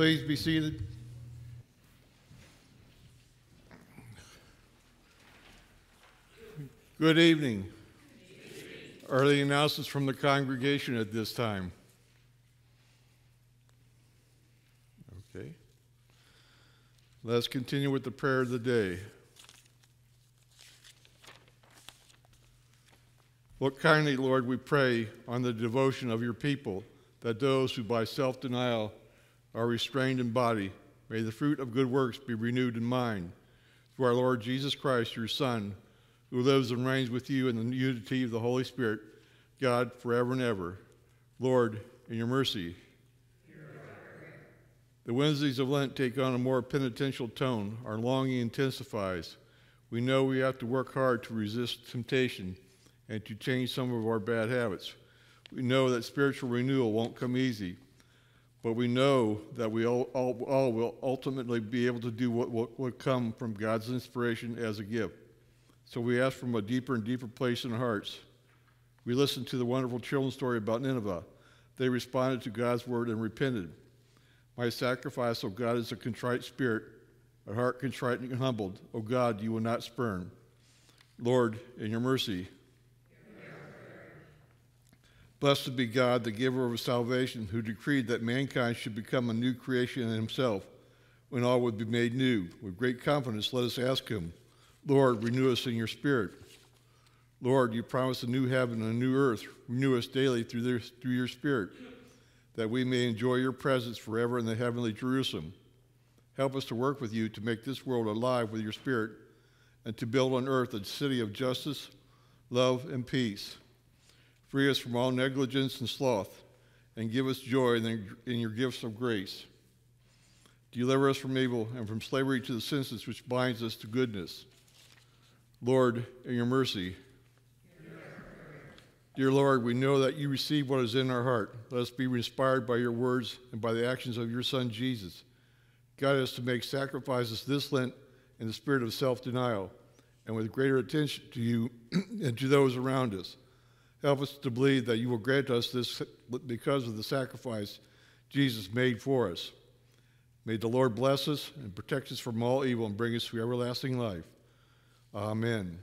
Please be seated. Good evening. Early announcements from the congregation at this time. Okay. Let's continue with the prayer of the day. Look kindly, Lord, we pray, on the devotion of your people, that those who by self denial are restrained in body, may the fruit of good works be renewed in mind. Through our Lord Jesus Christ, your Son, who lives and reigns with you in the unity of the Holy Spirit, God, forever and ever. Lord, in your mercy. The Wednesdays of Lent take on a more penitential tone. Our longing intensifies. We know we have to work hard to resist temptation and to change some of our bad habits. We know that spiritual renewal won't come easy, but we know that we all, all, all will ultimately be able to do what will come from God's inspiration as a gift. So we ask from a deeper and deeper place in our hearts. We listened to the wonderful children's story about Nineveh. They responded to God's word and repented. My sacrifice, O God, is a contrite spirit, a heart contrite and humbled. O God, you will not spurn. Lord, in your mercy. Blessed be God, the giver of salvation, who decreed that mankind should become a new creation in himself when all would be made new. With great confidence, let us ask him. Lord, renew us in your spirit. Lord, you promise a new heaven and a new earth. Renew us daily through, through your spirit, that we may enjoy your presence forever in the heavenly Jerusalem. Help us to work with you to make this world alive with your spirit and to build on earth a city of justice, love, and peace. Free us from all negligence and sloth, and give us joy in your gifts of grace. Deliver us from evil and from slavery to the senses which binds us to goodness. Lord, in your mercy. Dear Lord, we know that you receive what is in our heart. Let us be inspired by your words and by the actions of your Son, Jesus. Guide us to make sacrifices this Lent in the spirit of self denial and with greater attention to you and to those around us. Help us to believe that you will grant us this because of the sacrifice Jesus made for us. May the Lord bless us and protect us from all evil and bring us to everlasting life. Amen.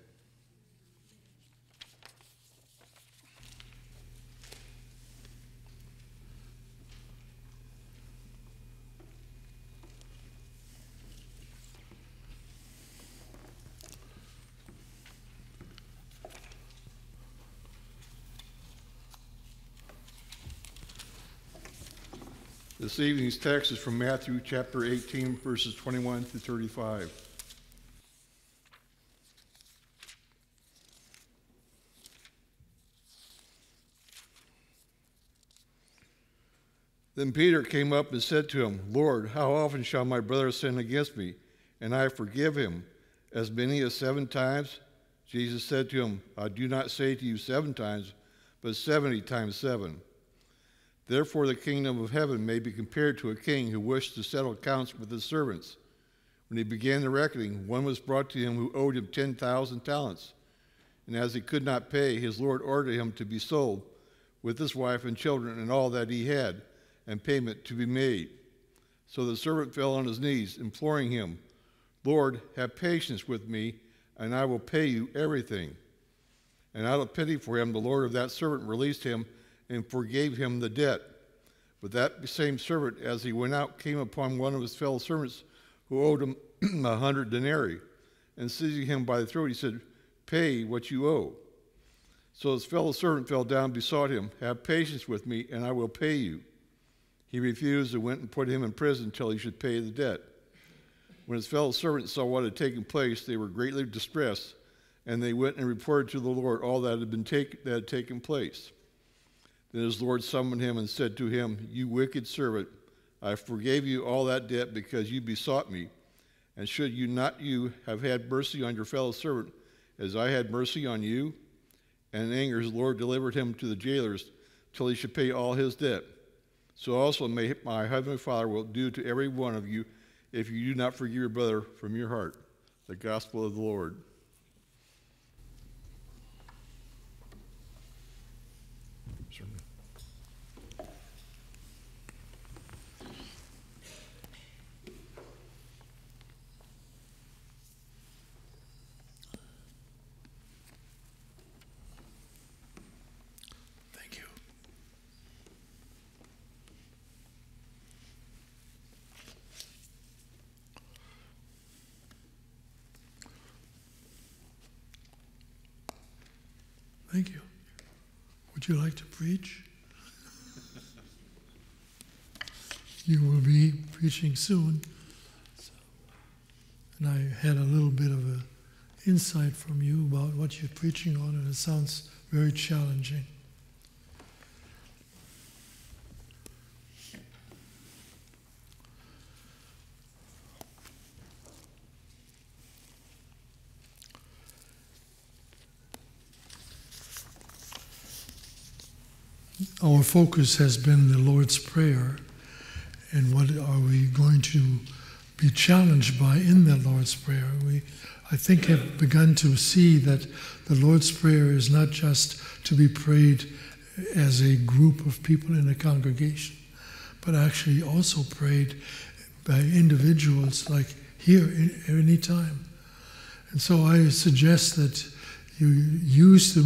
This evening's text is from Matthew chapter 18, verses 21 through 35. Then Peter came up and said to him, Lord, how often shall my brother sin against me, and I forgive him? As many as seven times? Jesus said to him, I do not say to you seven times, but seventy times seven. Therefore, the kingdom of heaven may be compared to a king who wished to settle accounts with his servants. When he began the reckoning, one was brought to him who owed him 10,000 talents. And as he could not pay, his Lord ordered him to be sold with his wife and children and all that he had and payment to be made. So the servant fell on his knees, imploring him, Lord, have patience with me, and I will pay you everything. And out of pity for him, the Lord of that servant released him and forgave him the debt. But that same servant, as he went out, came upon one of his fellow servants who owed him a hundred denarii. And seizing him by the throat, he said, Pay what you owe. So his fellow servant fell down, besought him, Have patience with me, and I will pay you. He refused and went and put him in prison until he should pay the debt. When his fellow servants saw what had taken place, they were greatly distressed, and they went and reported to the Lord all that had been take, that had taken place. Then his Lord summoned him and said to him, You wicked servant, I forgave you all that debt because you besought me. And should you not you have had mercy on your fellow servant as I had mercy on you? And in anger his Lord delivered him to the jailers till he should pay all his debt. So also may my heavenly Father will do to every one of you if you do not forgive your brother from your heart. The gospel of the Lord. Thank you. Would you like to preach? you will be preaching soon. So, and I had a little bit of an insight from you about what you're preaching on, and it sounds very challenging. Our focus has been the Lord's Prayer and what are we going to be challenged by in the Lord's Prayer. We, I think, have begun to see that the Lord's Prayer is not just to be prayed as a group of people in a congregation, but actually also prayed by individuals like here at any time. And so I suggest that you use the,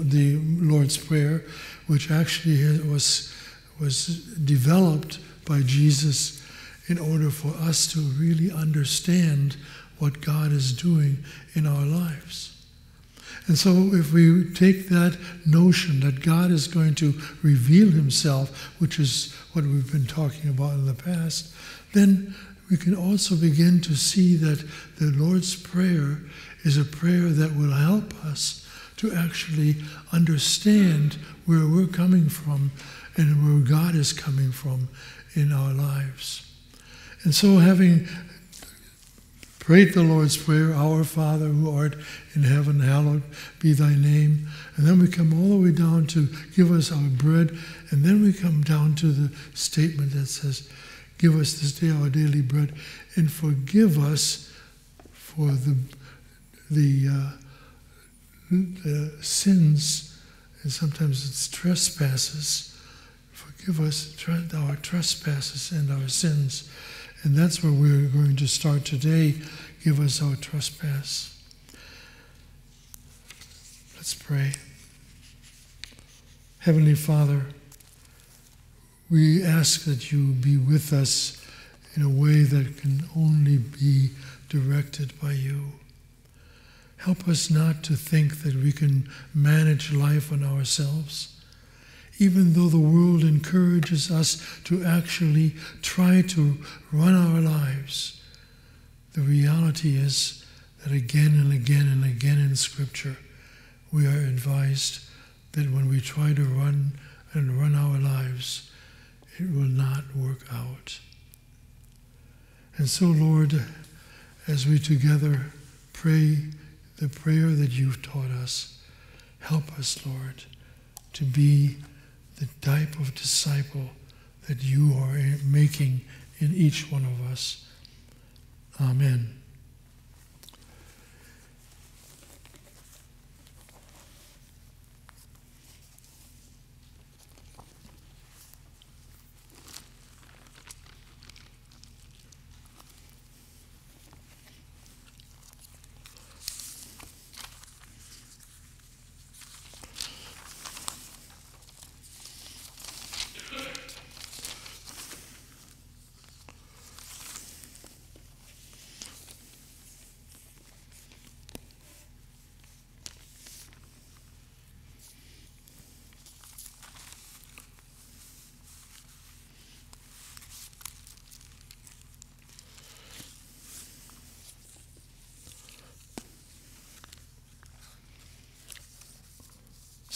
the Lord's Prayer which actually was, was developed by Jesus in order for us to really understand what God is doing in our lives. And so, if we take that notion that God is going to reveal Himself, which is what we've been talking about in the past, then we can also begin to see that the Lord's Prayer is a prayer that will help us to actually understand where we're coming from and where God is coming from in our lives. And so, having prayed the Lord's Prayer, Our Father who art in heaven, hallowed be thy name. And then we come all the way down to give us our bread. And then we come down to the statement that says, Give us this day our daily bread and forgive us for the, the uh, the sins, and sometimes it's trespasses. Forgive us our trespasses and our sins. And that's where we're going to start today. Give us our trespass. Let's pray. Heavenly Father, we ask that you be with us in a way that can only be directed by you. Help us not to think that we can manage life on ourselves, even though the world encourages us to actually try to run our lives. The reality is that again and again and again in Scripture, we are advised that when we try to run and run our lives, it will not work out. And so, Lord, as we together pray, the prayer that you've taught us. Help us, Lord, to be the type of disciple that you are making in each one of us. Amen.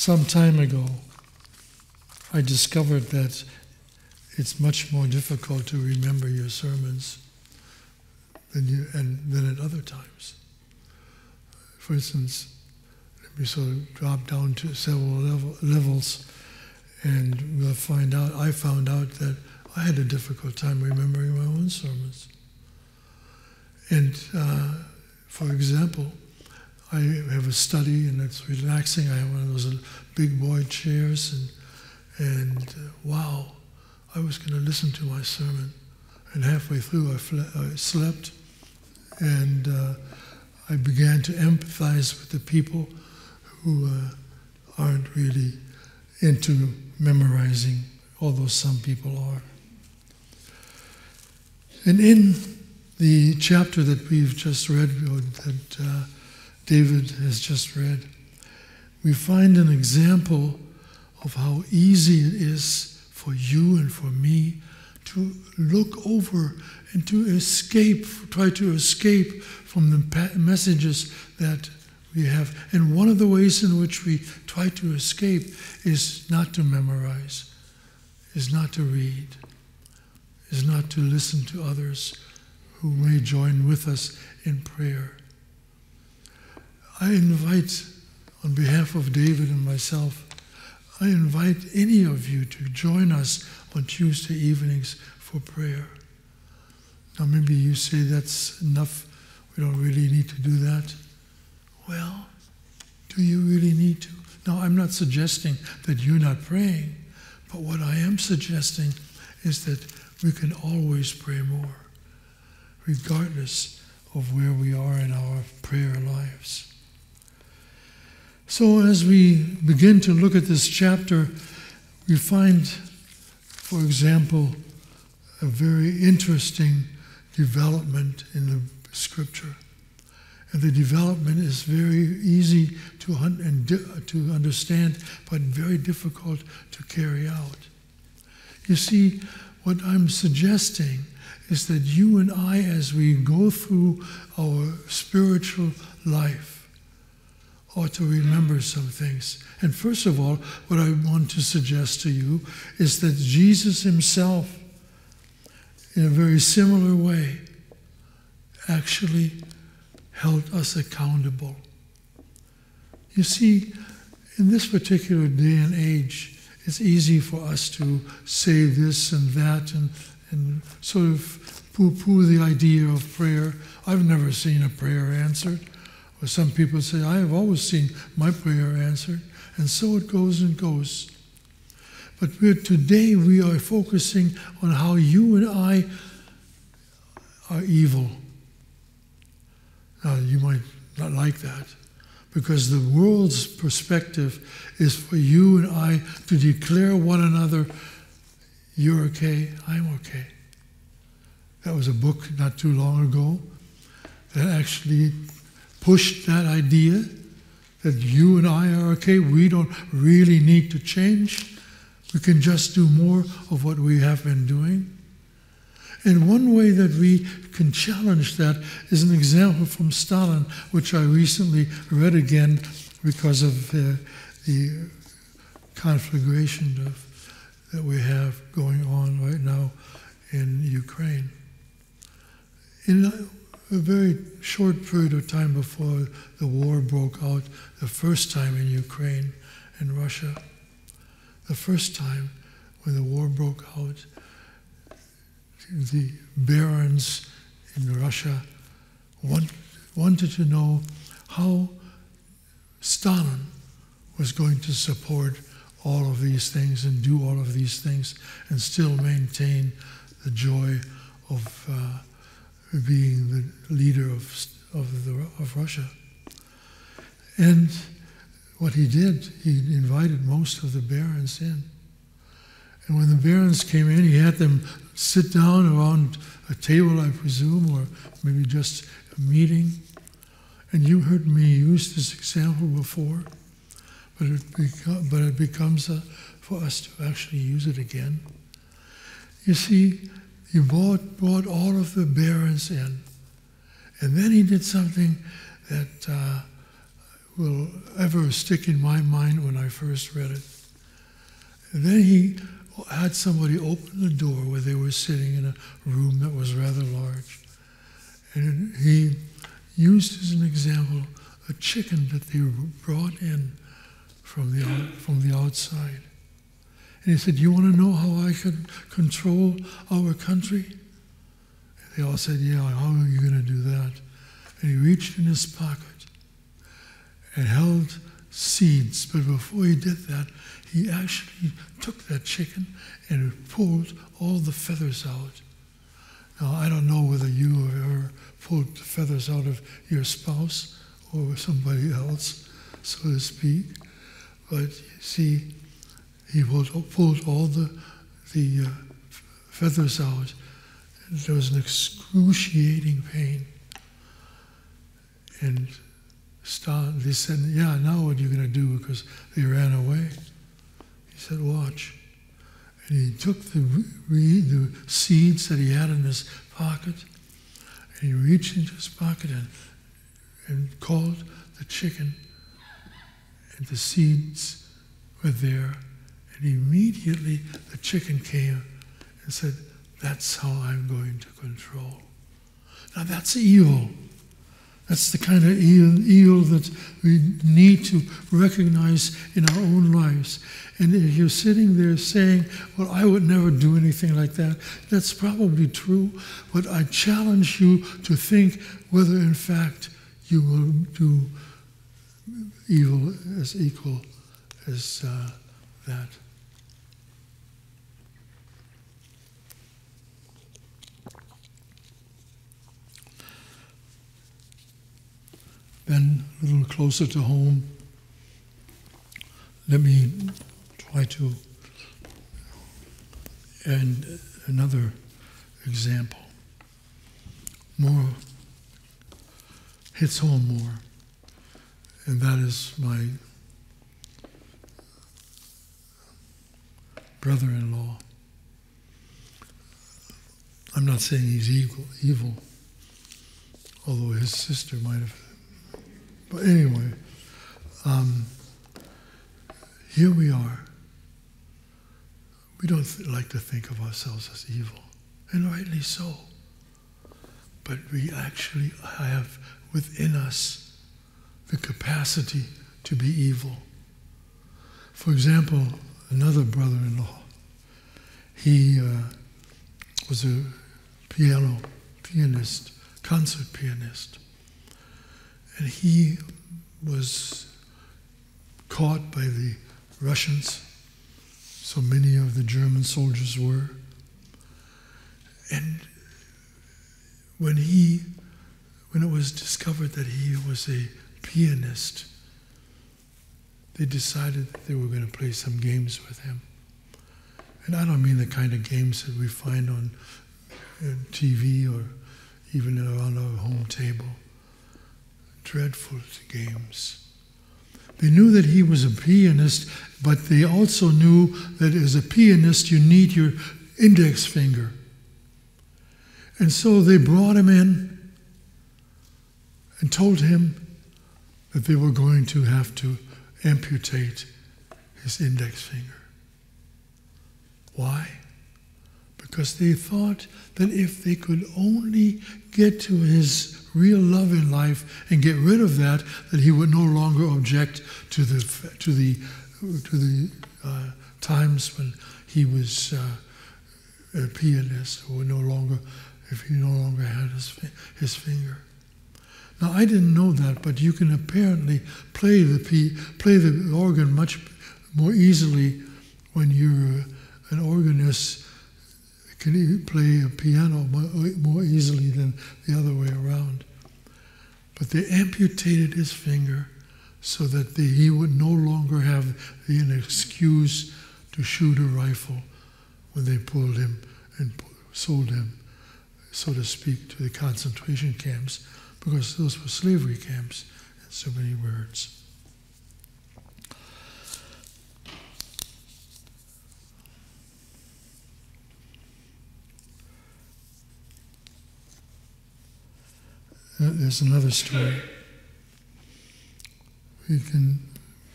Some time ago, I discovered that it's much more difficult to remember your sermons than, you, and, than at other times. For instance, we sort of drop down to several level, levels, and we'll find out. I found out that I had a difficult time remembering my own sermons. And uh, for example, I have a study and it's relaxing. I have one of those big boy chairs, and, and uh, wow, I was going to listen to my sermon. And halfway through, I, I slept, and uh, I began to empathize with the people who uh, aren't really into memorizing, although some people are. And in the chapter that we've just read, that uh, David has just read, we find an example of how easy it is for you and for me to look over and to escape, try to escape from the messages that we have. And one of the ways in which we try to escape is not to memorize, is not to read, is not to listen to others who may join with us in prayer. I invite, on behalf of David and myself, I invite any of you to join us on Tuesday evenings for prayer. Now, maybe you say that's enough, we don't really need to do that. Well, do you really need to? Now, I'm not suggesting that you're not praying, but what I am suggesting is that we can always pray more, regardless of where we are in our prayer lives. So, as we begin to look at this chapter, we find, for example, a very interesting development in the scripture. And the development is very easy to, un- to understand, but very difficult to carry out. You see, what I'm suggesting is that you and I, as we go through our spiritual life, ought to remember some things. And first of all, what I want to suggest to you is that Jesus himself, in a very similar way, actually held us accountable. You see, in this particular day and age, it's easy for us to say this and that and, and sort of poo poo the idea of prayer. I've never seen a prayer answered. Or some people say, I have always seen my prayer answered. And so it goes and goes. But today we are focusing on how you and I are evil. Now, you might not like that because the world's perspective is for you and I to declare one another, you're okay, I'm okay. That was a book not too long ago that actually pushed that idea that you and I are okay. We don't really need to change. We can just do more of what we have been doing. And one way that we can challenge that is an example from Stalin, which I recently read again because of uh, the conflagration of, that we have going on right now in Ukraine. In a, very short period of time before the war broke out, the first time in Ukraine and Russia, the first time when the war broke out, the barons in Russia want, wanted to know how Stalin was going to support all of these things and do all of these things and still maintain the joy of uh, being the leader of, of, the, of Russia. And what he did, he invited most of the barons in. And when the barons came in, he had them sit down around a table, I presume, or maybe just a meeting. And you heard me use this example before, but it, beco- but it becomes a, for us to actually use it again. You see, he brought, brought all of the barons in, and then he did something that uh, will ever stick in my mind when I first read it. And then he had somebody open the door where they were sitting in a room that was rather large. And he used as an example a chicken that they brought in from the, from the outside. And he said, You want to know how I could control our country? They all said, Yeah, how are you going to do that? And he reached in his pocket and held seeds. But before he did that, he actually took that chicken and pulled all the feathers out. Now, I don't know whether you have ever pulled the feathers out of your spouse or somebody else, so to speak. But you see, he pulled, all the, the uh, feathers out. There was an excruciating pain. And start, they said, Yeah, now what are you going to do? Because they ran away. He said, Watch. And he took the, the seeds that he had in his pocket, and he reached into his pocket and, and called the chicken, and the seeds were there. And immediately the chicken came and said, That's how I'm going to control. Now that's evil. That's the kind of evil that we need to recognize in our own lives. And if you're sitting there saying, Well, I would never do anything like that, that's probably true. But I challenge you to think whether, in fact, you will do evil as equal as uh, that. Then, a little closer to home, let me try to and another example. More hits home more and that is my brother-in-law. I'm not saying he's evil evil although his sister might have but anyway um, here we are. We don't like to think of ourselves as evil, and rightly so. But we actually have within us the capacity to be evil. For example, another brother in law, he uh, was a piano pianist, concert pianist, and he was caught by the Russians, so many of the German soldiers were. And when he, when it was discovered that he was a pianist, they decided that they were going to play some games with him. And I don't mean the kind of games that we find on uh, TV or even around our home table. Dreadful games. They knew that he was a pianist, but they also knew that as a pianist, you need your index finger. And so they brought him in and told him that they were going to have to amputate his index finger. Why? Because they thought that if they could only get to his real love in life and get rid of that, that he would no longer object to the to the to the uh, times when he was uh, a pianist, or no longer if he no longer had his his finger. Now I didn't know that, but you can apparently play the play the organ much more easily when you're an organist can he play a piano more easily than the other way around. But they amputated his finger so that the, he would no longer have an excuse to shoot a rifle when they pulled him and sold him, so to speak, to the concentration camps, because those were slavery camps in so many words. There's another story. You can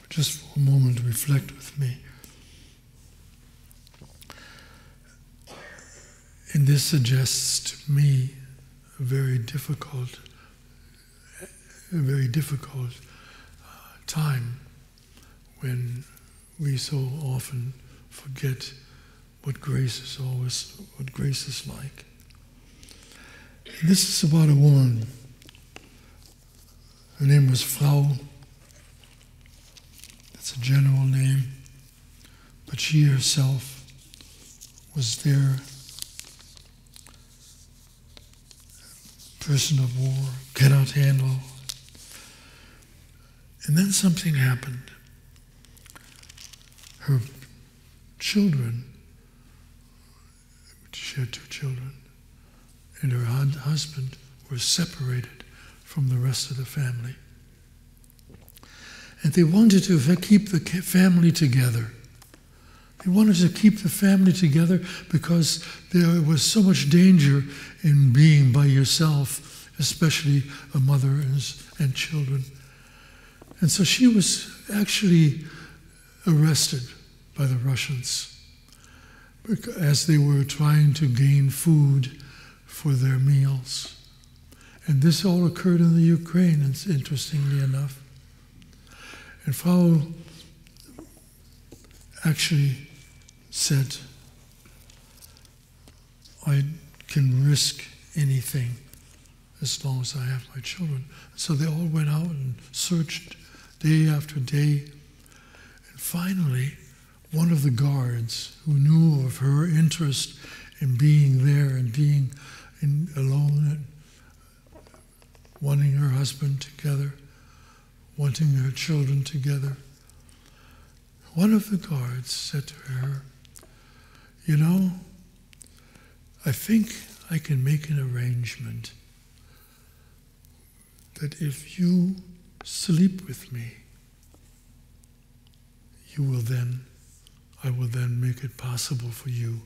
just for a moment reflect with me. And this suggests to me a very difficult, a very difficult uh, time when we so often forget what grace is always, what grace is like. And this is about a woman her name was Frau. That's a general name. But she herself was there. Person of war, cannot handle. And then something happened. Her children, she had two children, and her husband were separated from the rest of the family. And they wanted to keep the family together. They wanted to keep the family together because there was so much danger in being by yourself, especially a mother and, and children. And so she was actually arrested by the Russians as they were trying to gain food for their meals. And this all occurred in the Ukraine, interestingly enough. And Frau actually said, I can risk anything as long as I have my children. So they all went out and searched day after day. And finally, one of the guards who knew of her interest in being there and being in, alone wanting her husband together, wanting her children together. One of the guards said to her, You know, I think I can make an arrangement that if you sleep with me, you will then, I will then make it possible for you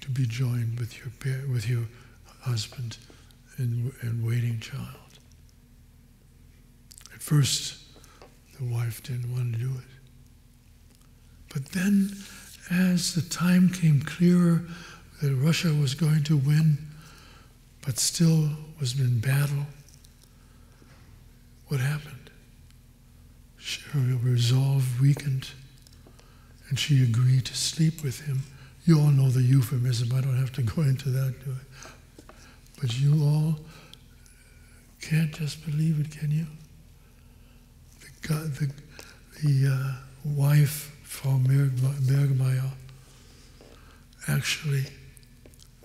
to be joined with your, with your husband and, and waiting child. At first, the wife didn't want to do it. But then, as the time came clearer that Russia was going to win, but still was in battle, what happened? Her resolve weakened, and she agreed to sleep with him. You all know the euphemism. I don't have to go into that, do I? But you all can't just believe it, can you? God, the, the uh, wife from Bergmeyer actually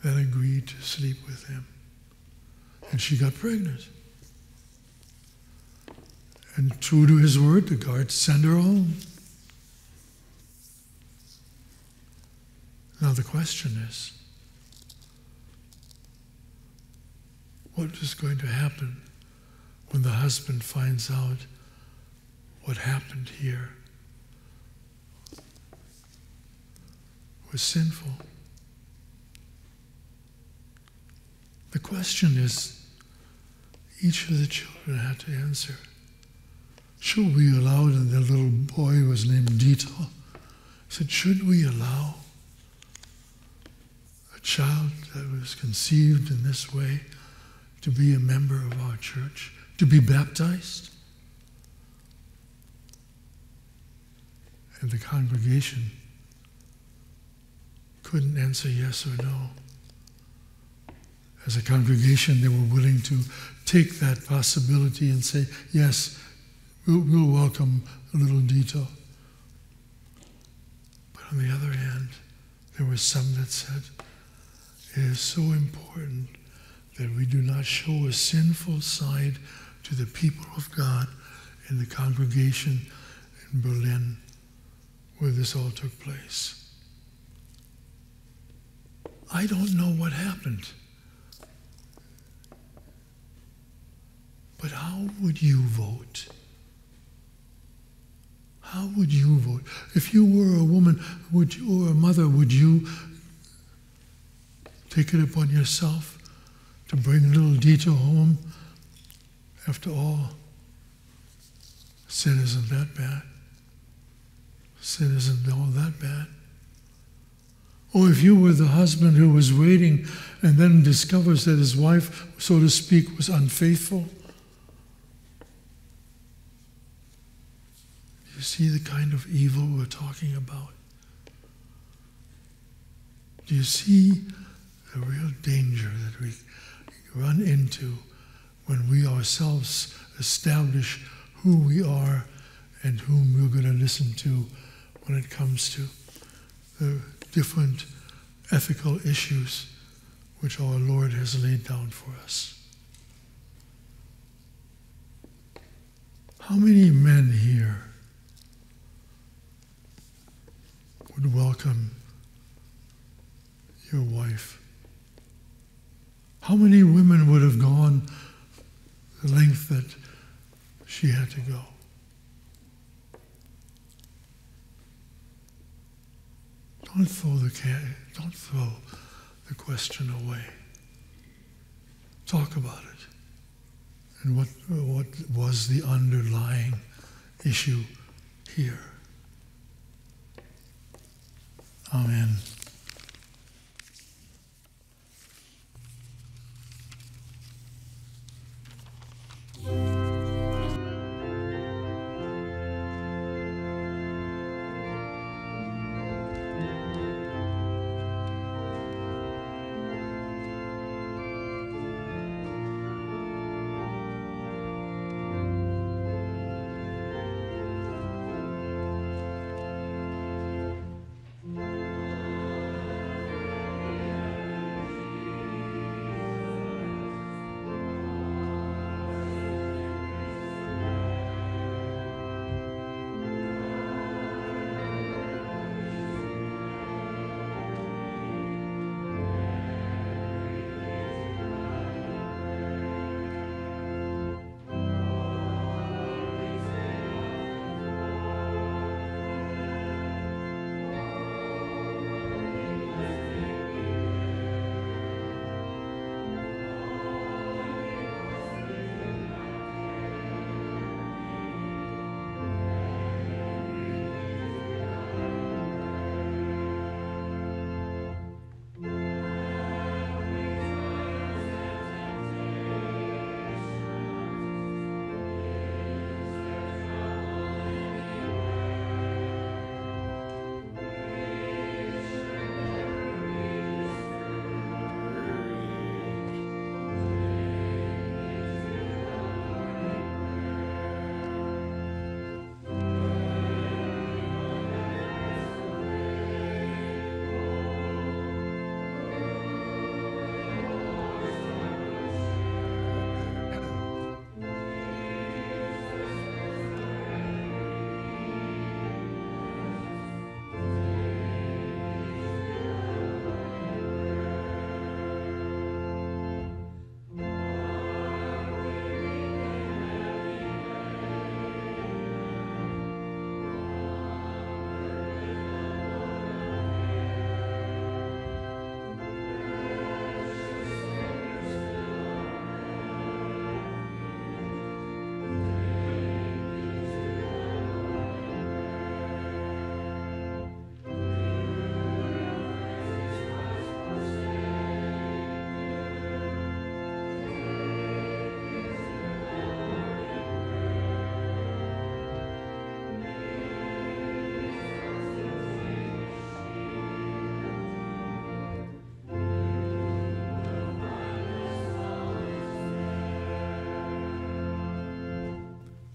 then agreed to sleep with him. And she got pregnant. And true to his word, the guards sent her home. Now the question is, what is going to happen when the husband finds out what happened here was sinful? The question is, each of the children had to answer. Should we allow, and the little boy was named Dieter, said, should we allow a child that was conceived in this way to be a member of our church, to be baptized? And the congregation couldn't answer yes or no. As a congregation, they were willing to take that possibility and say, yes, we'll, we'll welcome a little Dieter. But on the other hand, there were some that said, it is so important that we do not show a sinful side to the people of God in the congregation in Berlin where this all took place. I don't know what happened. But how would you vote? How would you vote? If you were a woman would you, or a mother, would you take it upon yourself to bring little Dieter home. After all, sin isn't that bad. Sin isn't all that bad. Or if you were the husband who was waiting and then discovers that his wife, so to speak, was unfaithful. You see the kind of evil we're talking about? Do you see the real danger that we run into when we ourselves establish who we are and whom we're going to listen to when it comes to the different ethical issues which our Lord has laid down for us. How many men here would welcome your wife how many women would have gone the length that she had to go? Don't throw the don't throw the question away. Talk about it. And what what was the underlying issue here? Amen.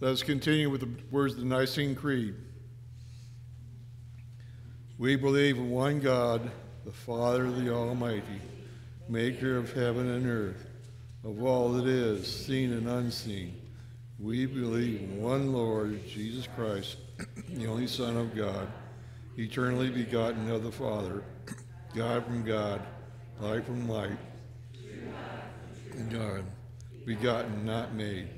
Let us continue with the words of the Nicene Creed. We believe in one God, the Father, of the Almighty, maker of heaven and earth, of all that is, seen and unseen. We believe in one Lord, Jesus Christ, the only Son of God, eternally begotten of the Father, God from God, light from light, God, begotten, not made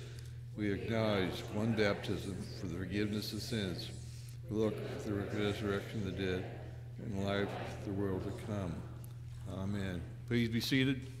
we acknowledge one baptism for the forgiveness of sins. We look for the resurrection of the dead and life of the world to come. Amen. Please be seated.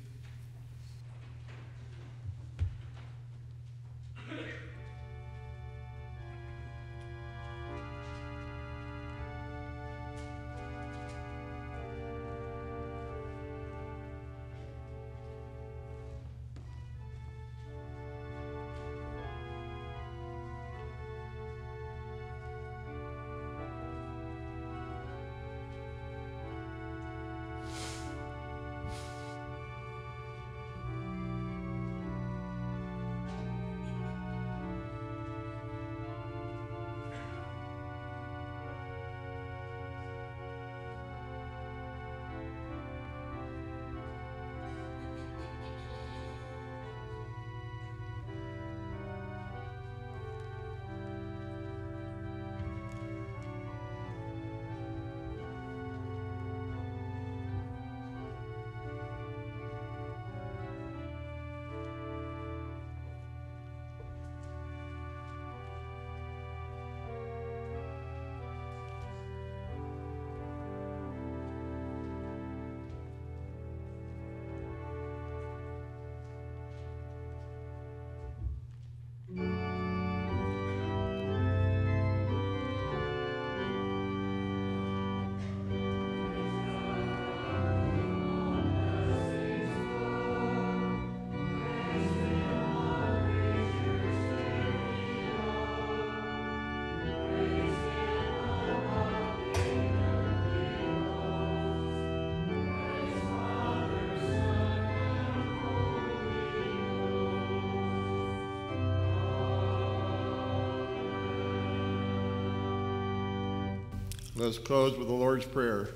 Let's close with the Lord's Prayer.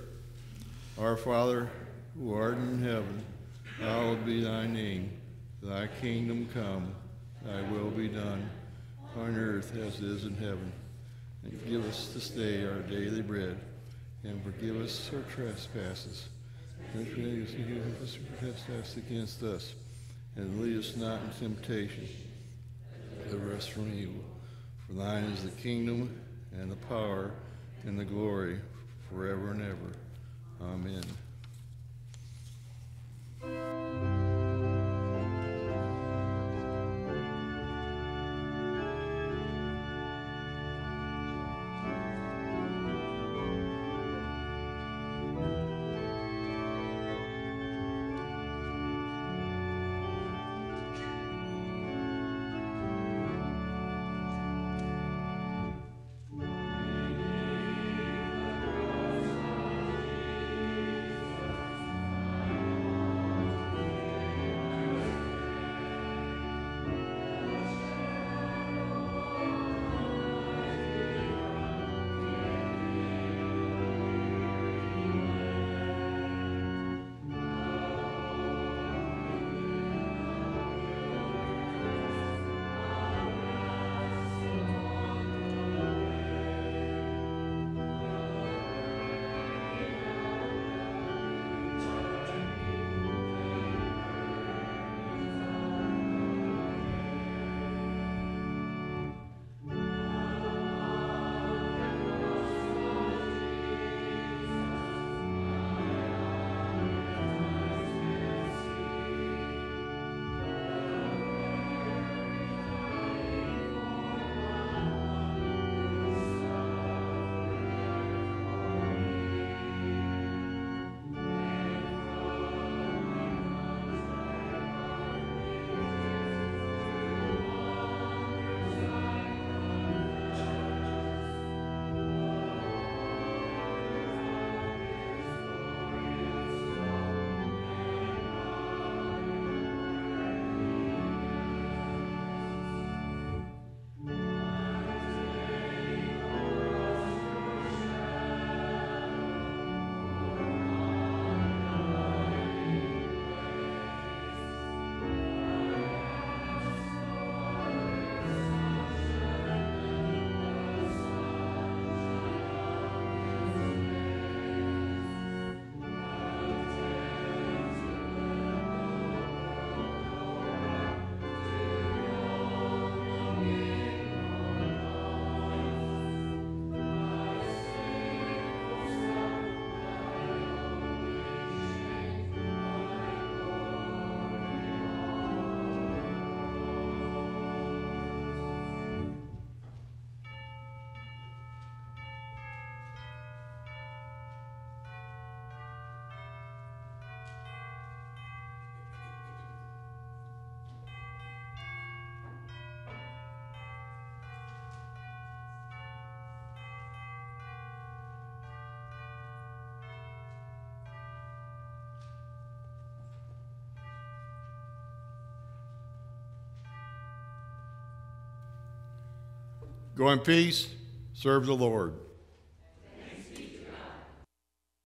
Our Father, who art in heaven, hallowed be thy name. Thy kingdom come, thy will be done, on earth as it is in heaven. And give us this day our daily bread, and forgive us our trespasses, and forgive us our trespasses against us, and lead us not in temptation, deliver us from evil. For thine is the kingdom, and the power, and the glory, forever and ever. Amen. Go in peace, serve the Lord.